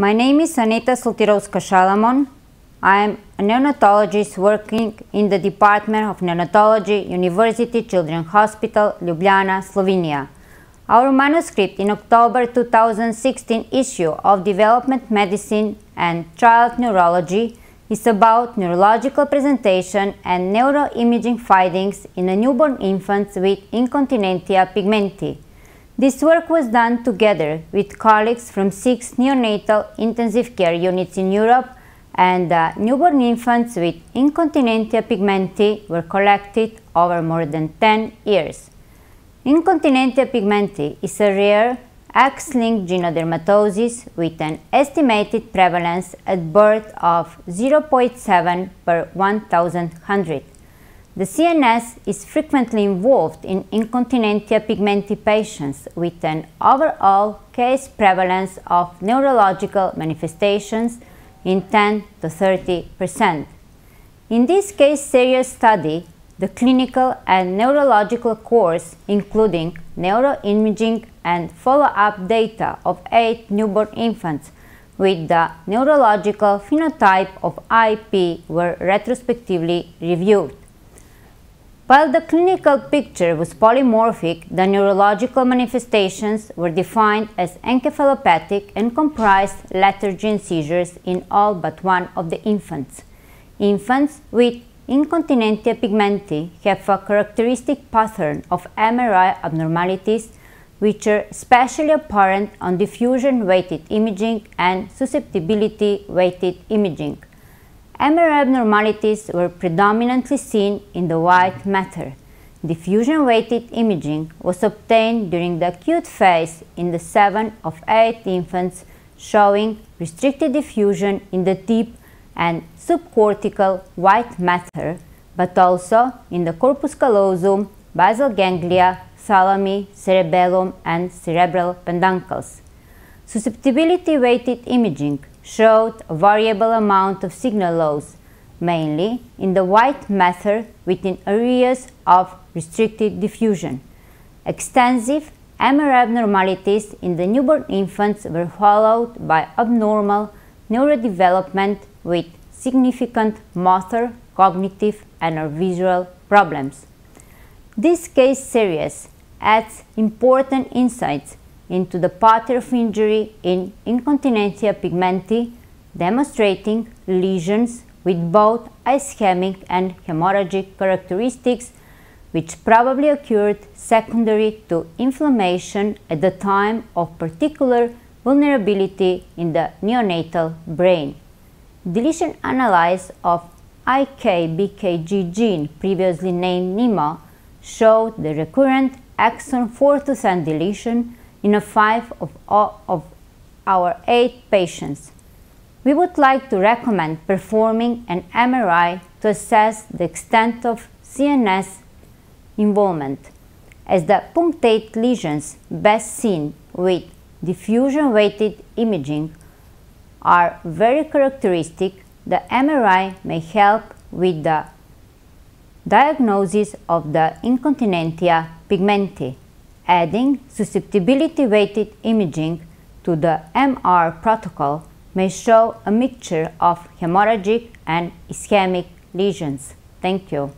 My name is Aneta Soltirovska Šalamon. I am a neonatologist working in the Department of Neonatology, University Children's Hospital, Ljubljana, Slovenia. Our manuscript in October 2016 issue of Development Medicine and Child Neurology is about neurological presentation and neuroimaging findings in a newborn infants with incontinentia pigmenti. This work was done together with colleagues from six neonatal intensive care units in Europe and uh, newborn infants with incontinentia pigmenti were collected over more than 10 years. Incontinentia pigmenti is a rare X-linked genodermatosis with an estimated prevalence at birth of 0.7 per 1100. The CNS is frequently involved in incontinentia pigmenti patients with an overall case prevalence of neurological manifestations in 10 to 30 percent. In this case series study, the clinical and neurological course including neuroimaging and follow-up data of eight newborn infants with the neurological phenotype of IP were retrospectively reviewed. While the clinical picture was polymorphic, the neurological manifestations were defined as encephalopathic and comprised lethargy and seizures in all but one of the infants. Infants with incontinentia pigmenti have a characteristic pattern of MRI abnormalities which are especially apparent on diffusion-weighted imaging and susceptibility-weighted imaging. MRI abnormalities were predominantly seen in the white matter. Diffusion-weighted imaging was obtained during the acute phase in the 7 of 8 infants showing restricted diffusion in the deep and subcortical white matter, but also in the corpus callosum, basal ganglia, thalami, cerebellum and cerebral peduncles. Susceptibility-weighted imaging showed a variable amount of signal loss, mainly in the white matter within areas of restricted diffusion. Extensive MRI abnormalities in the newborn infants were followed by abnormal neurodevelopment with significant motor, cognitive and or visual problems. This case series adds important insights into the pattern of injury in incontinentia pigmenti, demonstrating lesions with both ischemic and hemorrhagic characteristics which probably occurred secondary to inflammation at the time of particular vulnerability in the neonatal brain. Deletion analysis of IKBKG gene, previously named NEMO, showed the recurrent exon 4 to 10 deletion in a five of, of our eight patients. We would like to recommend performing an MRI to assess the extent of CNS involvement, as the punctate lesions best seen with diffusion-weighted imaging are very characteristic, the MRI may help with the diagnosis of the incontinentia pigmenti adding susceptibility-weighted imaging to the MR protocol may show a mixture of hemorrhagic and ischemic lesions. Thank you.